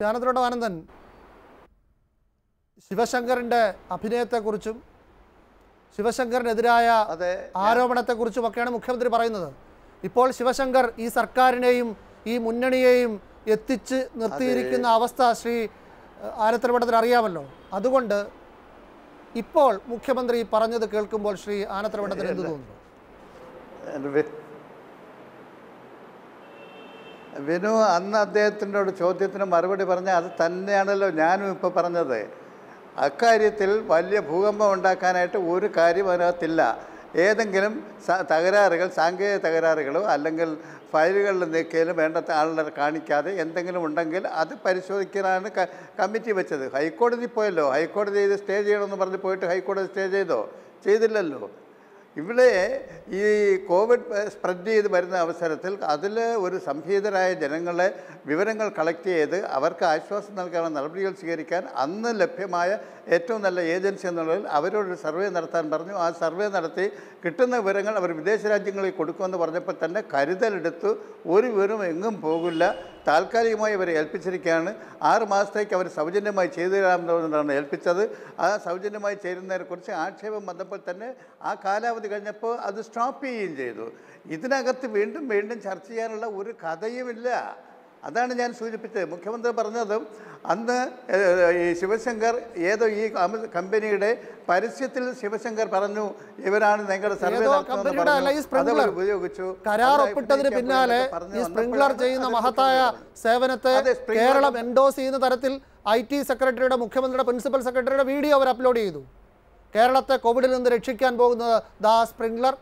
ജ്ഞാനത്തിലോട്ട് ആനന്ദൻ ശിവശങ്കറിന്റെ അഭിനയത്തെക്കുറിച്ചും ശിവശങ്കറിനെതിരായ ആരോപണത്തെക്കുറിച്ചും ഒക്കെയാണ് മുഖ്യമന്ത്രി പറയുന്നത്. ഇപ്പോൾ ശിവശങ്കർ ഈ സർക്കാരിനെയും ഈ മുന്നണിയെയും എത്തിച്ച് നിർത്തിയിരിക്കുന്ന അവസ്ഥ ശ്രീ ആനത്തലപടത്തിൽ അറിയാമല്ലോ. അതുകൊണ്ട് ഇപ്പോൾ മുഖ്യമന്ത്രി പറഞ്ഞത് കേൾക്കുമ്പോൾ ശ്രീ ആനത്തലവട്ടത്തിന് എന്ത് തോന്നുന്നു? വിനു അന്ന് അദ്ദേഹത്തിന്റെ ചോദ്യത്തിന് മറുപടി പറഞ്ഞ അത് തന്നെയാണല്ലോ ഞാനും ഇപ്പോൾ പറഞ്ഞത്. അക്കാര്യത്തിൽ വലിയ ഭൂകമ്പം ഉണ്ടാക്കാനായിട്ട് ഒരു കാര്യം അതിനകത്തില്ല. ഏതെങ്കിലും തകരാറുകൾ സാങ്കേതിക തകരാറുകളോ അല്ലെങ്കിൽ ഫയലുകളിൽ നീക്കിയാലും വേണ്ട ആളുകളെ കാണിക്കാതെ എന്തെങ്കിലും ഉണ്ടെങ്കിൽ അത് പരിശോധിക്കാനാണ് കമ്മിറ്റി വെച്ചത്. ഹൈക്കോടതി പോയല്ലോ. ഹൈക്കോടതി ഇത് സ്റ്റേ ചെയ്യണമെന്ന് പറഞ്ഞ് പോയിട്ട് ഹൈക്കോടതി സ്റ്റേ ചെയ്തോ? ചെയ്തില്ലല്ലോ. ഇവിടെ ഈ കോവിഡ് സ്പ്രെഡ് ചെയ്ത് വരുന്ന അവസരത്തിൽ അതിൽ ഒരു സംഭീതരായ ജനങ്ങളെ വിവരങ്ങൾ കളക്ട് ചെയ്ത് അവർക്ക് ആശ്വാസം നൽകാനുള്ള നടപടികൾ സ്വീകരിക്കാൻ അന്ന് ലഭ്യമായ ഏറ്റവും നല്ല ഏജൻസി എന്നുള്ളതിൽ അവരോടൊരു സർവേ നടത്താൻ പറഞ്ഞു. ആ സർവേ നടത്തി കിട്ടുന്ന വിവരങ്ങൾ അവർ വിദേശ രാജ്യങ്ങളിൽ കൊടുക്കുമെന്ന് പറഞ്ഞപ്പോൾ തന്നെ കരുതലെടുത്തു. ഒരു വിവരം എങ്ങും പോകില്ല. താൽക്കാലികമായി അവരെ ഏൽപ്പിച്ചിരിക്കുകയാണ്. ആറ് മാസത്തേക്ക് അവർ സൗജന്യമായി ചെയ്തു തരാമെന്നാണ് ഏൽപ്പിച്ചത്. ആ സൗജന്യമായി ചേരുന്നതിനെക്കുറിച്ച് ആക്ഷേപം വന്നപ്പോൾ തന്നെ ആ കാലാവധി കഴിഞ്ഞപ്പോൾ അത് സ്റ്റോപ്പ് ചെയ്യുകയും ചെയ്തു. ഇതിനകത്ത് വീണ്ടും വീണ്ടും ചർച്ച ചെയ്യാനുള്ള ഒരു കഥയുമില്ല. അതാണ് ഞാൻ സൂചിപ്പിച്ചത്. മുഖ്യമന്ത്രി പറഞ്ഞതും അന്ന് ഈ ശിവശങ്കർ ഏതോ ഈ കമ്പനിയുടെ പരസ്യത്തിൽ ശിവശങ്കർ പറഞ്ഞു ഇവരാണ് നിങ്ങളുടെ സർവേ ഉപയോഗിച്ചു. കരാർ ഒപ്പിട്ടതിന് പിന്നാലെ ഈ സ്പ്രിംഗ്ലർ ചെയ്യുന്ന മഹത്തായ സേവനത്തെ കേരളം എൻഡോസ് ചെയ്യുന്ന തരത്തിൽ ഐ ടി സെക്രട്ടറിയുടെ മുഖ്യമന്ത്രിയുടെ പ്രിൻസിപ്പൽ സെക്രട്ടറിയുടെ വീഡിയോ അവർ അപ്ലോഡ് ചെയ്തു. കേരളത്തെ കോവിഡിൽ നിന്ന് രക്ഷിക്കാൻ പോകുന്നത് ദാ സ്പ്രിംഗ്ലർ.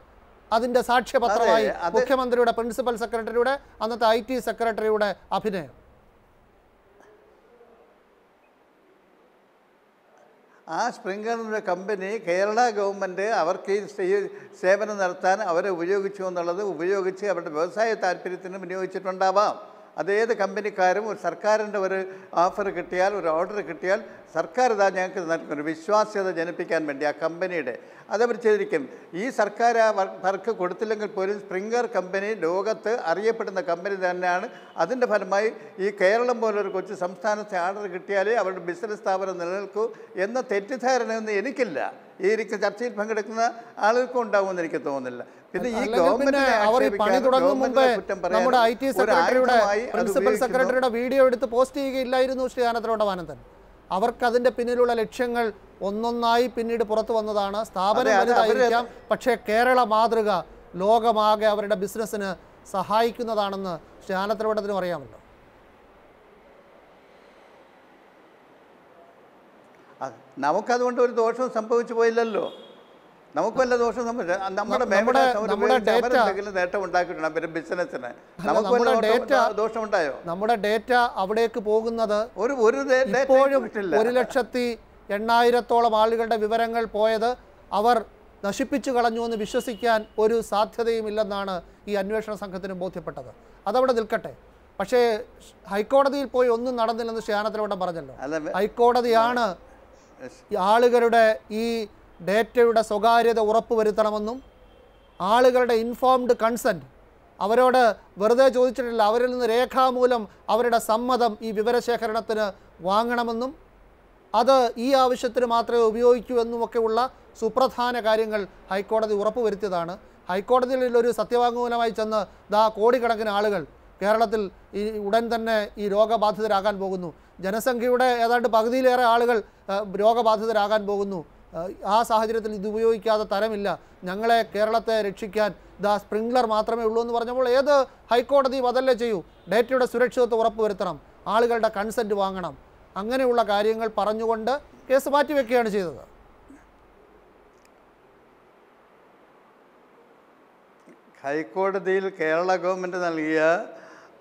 അതിന്റെ സാക്ഷ്യപത്രമായി മുഖ്യമന്ത്രിയുടെ പ്രിൻസിപ്പൽ സെക്രട്ടറിയുടെ അന്നത്തെ ഐ ടി സെക്രട്ടറിയുടെ അഭിനയം. ആ സ്പ്രിങ്കറിന്റെ കമ്പനി കേരള ഗവൺമെന്റ് അവർക്ക് ഈ സേവനം നടത്താൻ അവരെ ഉപയോഗിച്ചു എന്നുള്ളത് ഉപയോഗിച്ച് അവരുടെ വ്യവസായ താല്പര്യത്തിന് വിനിയോഗിച്ചിട്ടുണ്ടാവാം. അതേത് കമ്പനിക്കാരും ഒരു സർക്കാരിന്റെ ഒരു ഓഫർ കിട്ടിയാൽ ഒരു ഓർഡർ കിട്ടിയാൽ സർക്കാർ ഇതാ ഞങ്ങൾക്ക് നൽകും. ഒരു വിശ്വാസ്യത ജനിപ്പിക്കാൻ വേണ്ടി ആ കമ്പനിയുടെ. അതവർ ചെയ്തിരിക്കും. ഈ സർക്കാർ ആ വർക്ക് കൊടുത്തില്ലെങ്കിൽ പോലും സ്പ്രിംഗർ കമ്പനി ലോകത്ത് അറിയപ്പെടുന്ന കമ്പനി തന്നെയാണ്. അതിന്റെ ഫലമായി ഈ കേരളം പോലൊരു കൊച്ചു സംസ്ഥാനത്തെ ഓർഡർ കിട്ടിയാലേ അവരുടെ ബിസിനസ് സ്ഥാപനം നിലനിൽക്കൂ എന്ന തെറ്റിദ്ധാരണയൊന്നും എനിക്കില്ല. ഈ ഇരിക്കുന്ന ചർച്ചയിൽ പങ്കെടുക്കുന്ന ആളുകൾക്കും ഉണ്ടാവുമെന്ന് എനിക്ക് തോന്നുന്നില്ല. പിന്നെ ഈ പ്രിൻസിപ്പൽ സെക്രട്ടറിയുടെ വീഡിയോ എടുത്ത് പോസ്റ്റ് ചെയ്യുകയില്ലായിരുന്നു ശ്രീ ആനന്ദൻ അവർക്ക് അതിന്റെ പിന്നിലുള്ള ലക്ഷ്യങ്ങൾ ഒന്നൊന്നായി പിന്നീട് പുറത്തു വന്നതാണ്. സ്ഥാപനം വലുതായിരിക്കാം. പക്ഷേ കേരള മാതൃക ലോകമാകെ അവരുടെ ബിസിനസ്സിന് സഹായിക്കുന്നതാണെന്ന് ശ്രീ ആനത്തലവട്ടത്തിനും അറിയാമല്ലോ. നമുക്കതുകൊണ്ട് ഒരു ദോഷവും സംഭവിച്ചു പോയില്ലല്ലോ. നമുക്ക് വല്ല ദോഷം സംഭവിച്ചു നമ്മുടെ മേഖല നേട്ടം ഉണ്ടാക്കിയിട്ടുണ്ട് ബിസിനസ്സിന്. നമുക്ക് വല്ല നമ്മുടെ ഡേറ്റ അവിടേക്ക് പോകുന്നത് ഒരു ഒരു ഇപ്പോഴും ഒരു ലക്ഷത്തി എണ്ണായിരത്തോളം ആളുകളുടെ വിവരങ്ങൾ പോയത് അവർ നശിപ്പിച്ചു കളഞ്ഞു എന്ന് വിശ്വസിക്കാൻ ഒരു സാധ്യതയുമില്ലെന്നാണ് ഈ അന്വേഷണ സംഘത്തിന് ബോധ്യപ്പെട്ടത്. അതവിടെ നിൽക്കട്ടെ. പക്ഷേ ഹൈക്കോടതിയിൽ പോയി ഒന്നും നടന്നില്ലെന്ന് ശ്യാനത്തിലൂടെ പറഞ്ഞല്ലോ. ഹൈക്കോടതിയാണ് ഈ ആളുകളുടെ ഈ ഡേറ്റയുടെ സ്വകാര്യത ഉറപ്പുവരുത്തണമെന്നും ആളുകളുടെ ഇൻഫോംഡ് കൺസെന്റ് അവരോട് വെറുതെ ചോദിച്ചിട്ടില്ല അവരിൽ നിന്ന് രേഖാമൂലം അവരുടെ സമ്മതം ഈ വിവരശേഖരണത്തിന് വാങ്ങണമെന്നും അത് ഈ ആവശ്യത്തിന് മാത്രമേ ഉപയോഗിക്കൂ എന്നുമൊക്കെയുള്ള സുപ്രധാന കാര്യങ്ങൾ ഹൈക്കോടതി ഉറപ്പുവരുത്തിയതാണ്. ഹൈക്കോടതിയിൽ ഒരു സത്യവാങ്മൂലമായി ചെന്ന് ദാ കോടിക്കണക്കിന് ആളുകൾ കേരളത്തിൽ ഈ ഉടൻ തന്നെ ഈ രോഗബാധിതരാകാൻ പോകുന്നു. ജനസംഖ്യയുടെ ഏതാണ്ട് പകുതിയിലേറെ ആളുകൾ രോഗബാധിതരാകാൻ പോകുന്നു. ആ, ആ സാഹചര്യത്തിൽ ഇത് ഉപയോഗിക്കാതെ തരമില്ല. ഞങ്ങളെ കേരളത്തെ രക്ഷിക്കാൻ ദാ സ്പ്രിംഗ്ലർ മാത്രമേ ഉള്ളൂ എന്ന് പറഞ്ഞപ്പോൾ ഏത് ഹൈക്കോടതി അതല്ലേ ചെയ്യൂ? ഡേറ്റയുടെ സുരക്ഷിതത്വം ഉറപ്പുവരുത്തണം. ആളുകളുടെ കൺസെന്റ് വാങ്ങണം. അങ്ങനെയുള്ള കാര്യങ്ങൾ പറഞ്ഞുകൊണ്ട് കേസ് മാറ്റിവെക്കുകയാണ് ചെയ്തത്. ഹൈക്കോടതിയിൽ കേരള ഗവൺമെന്റ് നൽകിയ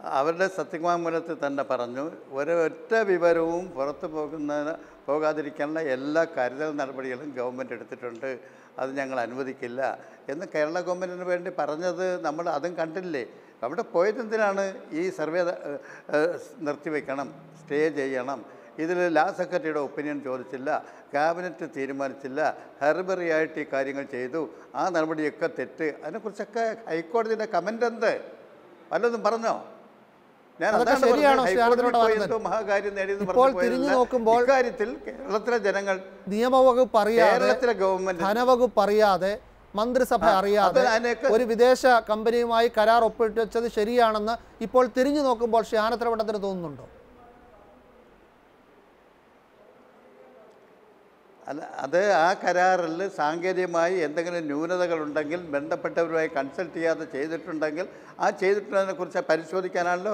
അവരുടെ സത്യവാങ്മൂലത്തിൽ തന്നെ പറഞ്ഞു ഒരൊറ്റ വിവരവും പുറത്തു പോകുന്ന പോകാതിരിക്കാനുള്ള എല്ലാ കരുതൽ നടപടികളും ഗവൺമെന്റ് എടുത്തിട്ടുണ്ട്. അത് ഞങ്ങൾ അനുവദിക്കില്ല. എന്ന് കേരള ഗവൺമെന്റിന് വേണ്ടി പറഞ്ഞത് നമ്മൾ അതും കണ്ടില്ലേ? അവിടെ പോയതെന്തിനാണ് ഈ സർവേ നിർത്തിവെക്കണം സ്റ്റേ ചെയ്യണം. ഇതിൽ ലാ സെക്രട്ടറിയുടെ ഒപ്പീനിയൻ ചോദിച്ചില്ല ക്യാബിനറ്റ് തീരുമാനിച്ചില്ല ഹെർബറി ആയിട്ട് ഈ കാര്യങ്ങൾ ചെയ്തു. ആ നടപടിയൊക്കെ തെറ്റ്. അതിനെക്കുറിച്ചൊക്കെ ഹൈക്കോടതിയുടെ കമന്റ് എന്ത്? വല്ലതും പറഞ്ഞോ? ഇപ്പോൾ തിരിഞ്ഞു നോക്കുമ്പോൾ കാര്യത്തിൽ കേരളത്തിലെ ജനങ്ങൾ നിയമവകുപ്പ് അറിയാതെ കേരളത്തിലെ ഗവൺമെന്റ് ധനവകുപ്പ് അറിയാതെ മന്ത്രിസഭ അറിയാതെ ഒരു വിദേശ കമ്പനിയുമായി കരാർ ഒപ്പിട്ടത് ശരിയാണെന്ന് ഇപ്പോൾ തിരിഞ്ഞു നോക്കുമ്പോൾ ശ്രീ ആനത്തലവട്ടത്തിന് തോന്നുന്നുണ്ടോ? അല്ല അത് ആ കരാറിൽ സാങ്കേതികമായി എന്തെങ്കിലും ന്യൂനതകളുണ്ടെങ്കിൽ ബന്ധപ്പെട്ടവരുമായി കൺസൾട്ട് ചെയ്യാതെ ചെയ്തിട്ടുണ്ടെങ്കിൽ ആ ചെയ്തിട്ടുള്ളതിനെക്കുറിച്ച് പരിശോധിക്കാനാണല്ലോ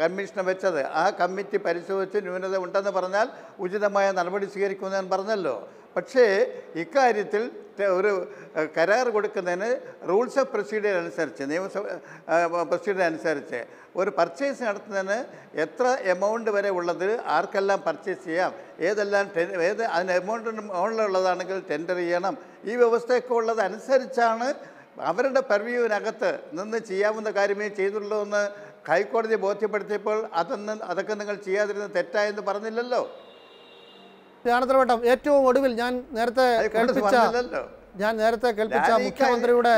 കമ്മീഷനെ വെച്ചത്. ആ കമ്മിറ്റി പരിശോധിച്ച് ന്യൂനത ഉണ്ടെന്ന് പറഞ്ഞാൽ ഉചിതമായ നടപടി സ്വീകരിക്കുമെന്ന് ഞാൻ പറഞ്ഞല്ലോ. പക്ഷേ ഇക്കാര്യത്തിൽ ഒരു കരാർ കൊടുക്കുന്നതിന് റൂൾസ് ഓഫ് പ്രൊസീഡിയർ അനുസരിച്ച് നിയമസഭ പ്രൊസീഡിയർ അനുസരിച്ച് ഒരു പർച്ചേസ് നടത്തുന്നതിന് എത്ര എമൗണ്ട് വരെ ഉള്ളത് ആർക്കെല്ലാം പർച്ചേസ് ചെയ്യാം ഏതെല്ലാം ഏത് അതിന് എമൗണ്ടിന് മുകളിലുള്ളതാണെങ്കിൽ ടെൻഡർ ചെയ്യണം. ഈ വ്യവസ്ഥയൊക്കെ ഉള്ളത് അനുസരിച്ചാണ് അവരുടെ പെർവ്യൂവിനകത്ത് നിന്ന് ചെയ്യാവുന്ന കാര്യമേ ചെയ്തുള്ളൂ എന്ന് ഹൈക്കോടതി ബോധ്യപ്പെടുത്തിയപ്പോൾ അതൊന്നും അതൊക്കെ നിങ്ങൾ ചെയ്യാതിരുന്നത് തെറ്റായെന്ന് പറഞ്ഞില്ലല്ലോ. ഏറ്റവും ഒടുവിൽ ഞാൻ നേരത്തെ കേൾപ്പിച്ച ഞാൻ നേരത്തെ കേൾപ്പിച്ച മുഖ്യമന്ത്രിയുടെ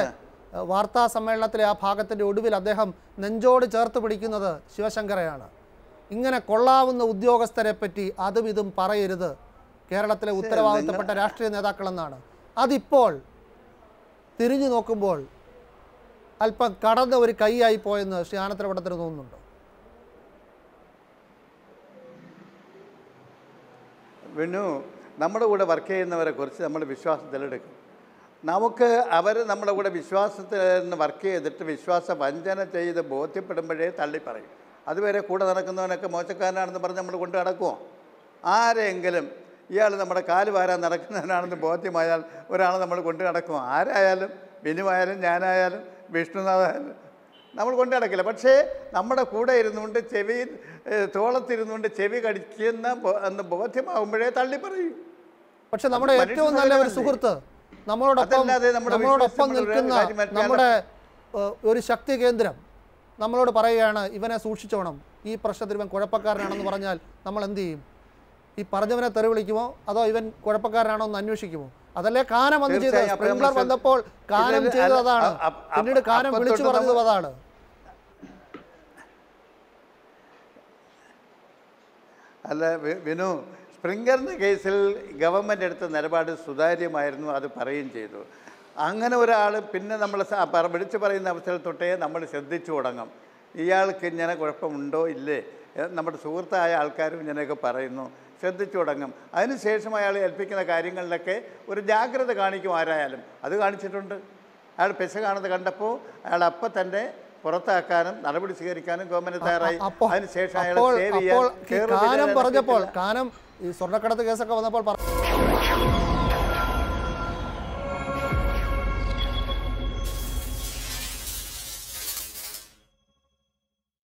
വാർത്താ സമ്മേളനത്തിലെ ആ ഭാഗത്തിന്റെ ഒടുവിൽ അദ്ദേഹം നെഞ്ചോട് ചേർത്ത് പിടിക്കുന്നത് ശിവശങ്കരയാണ് ഇങ്ങനെ കൊള്ളാവുന്ന ഉദ്യോഗസ്ഥരെ പറ്റി അതും ഇതും പറയരുത്. കേരളത്തിലെ ഉത്തരവാദിത്തപ്പെട്ട രാഷ്ട്രീയ നേതാക്കളെന്നാണ്. അതിപ്പോൾ തിരിഞ്ഞു നോക്കുമ്പോൾ അല്പം കടന്ന ഒരു കൈയായി പോയെന്ന് ശ്രീ ആനത്തലവട്ടത്തിന് തോന്നുന്നുണ്ടോ? വിനു നമ്മുടെ കൂടെ വർക്ക് ചെയ്യുന്നവരെ കുറിച്ച് നമ്മൾ വിശ്വാസത്തിലെടുക്കും നമുക്ക് അവർ നമ്മുടെ കൂടെ വിശ്വാസത്തിൽ നിന്ന് വർക്ക് ചെയ്തിട്ട് വിശ്വാസ വഞ്ചന ചെയ്ത് ബോധ്യപ്പെടുമ്പോഴേ തള്ളി പറയും. അതുവരെ കൂടെ നടക്കുന്നവനൊക്കെ മോശക്കാരനാണെന്ന് പറഞ്ഞ് നമ്മൾ കൊണ്ട് നടക്കുമോ ആരെങ്കിലും ഇയാൾ നമ്മുടെ കാൽ വാരാൻ നടക്കുന്നവനാണെന്ന് ബോധ്യമായാൽ ഒരാൾ നമ്മൾ കൊണ്ട് നടക്കുമോ ആരായാലും ബിനുവായാലും ഞാനായാലും വിഷ്ണുനാഥായാലും നമ്മൾ കൊണ്ടു നടക്കില്ല. പക്ഷേ നമ്മുടെ കൂടെ ഇരുന്നുകൊണ്ട് ചെവി തോളത്തിരുന്നുകൊണ്ട് ചെവി കടിക്കുന്ന എന്ന് ബോധ്യമാകുമ്പോഴേ തള്ളി പറയും പക്ഷെ നമ്മുടെ ഏറ്റവും നല്ല ഒരു? സുഹൃത്ത് നമ്മളോടൊപ്പം നമ്മളോടൊപ്പം നിൽക്കുന്ന നമ്മുടെ ഒരു ശക്തി കേന്ദ്രം നമ്മളോട് പറയുകയാണ് ഇവനെ സൂക്ഷിച്ചോണം. ഈ പ്രശ്നത്തിൽ ഇവൻ കുഴപ്പക്കാരനാണെന്ന് പറഞ്ഞാൽ നമ്മൾ എന്ത് ചെയ്യും? ഈ പറഞ്ഞവനെ തെറി വിളിക്കുമോ? അതോ ഇവൻ കുഴപ്പക്കാരനാണോ എന്ന് അന്വേഷിക്കുമോ? അതല്ലേ കാനം വന്ന് ചെയ്തത്? സ്പ്രിംഗ്ലർ വന്നപ്പോൾ കാനം ചെയ്തത് അതാണ്. പിന്നീട് കാനം വിളിച്ചു പറഞ്ഞത് അതാണ്. അല്ല വിനു സ്പ്രിംഗറിന്റെ കേസിൽ ഗവൺമെന്റ് എടുത്ത നിലപാട് സുതാര്യമായിരുന്നു അത് പറയുകയും ചെയ്തു. അങ്ങനെ ഒരാൾ പിന്നെ നമ്മൾ വിളിച്ചു പറയുന്ന അവസരത്തിൽ തൊട്ടേ നമ്മൾ ശ്രദ്ധിച്ചു തുടങ്ങും. ഇയാൾക്ക് ഇങ്ങനെ കുഴപ്പമുണ്ടോ? ഇല്ലേ? നമ്മുടെ സുഹൃത്തായ ആൾക്കാരും ഇങ്ങനെയൊക്കെ പറയുന്നു. ശ്രദ്ധിച്ചു തുടങ്ങും. അതിനുശേഷം അയാൾ ഏൽപ്പിക്കുന്ന കാര്യങ്ങളിലൊക്കെ ഒരു ജാഗ്രത കാണിക്കും ആരായാലും. അത് കാണിച്ചിട്ടുണ്ട്. അയാൾ പെശ കാണുന്നത് കണ്ടപ്പോൾ അയാൾ അപ്പം തന്നെ പുറത്താക്കാനും നടപടി സ്വീകരിക്കാനും ഗവൺമെന്റ് തയ്യാറായി. അതിനുശേഷം അയാൾ സേവ് ചെയ്യാൻ പറഞ്ഞപ്പോൾ കാനം ഈ സ്വർണക്കടത്ത് കേസൊക്കെ വന്നപ്പോൾ പറ-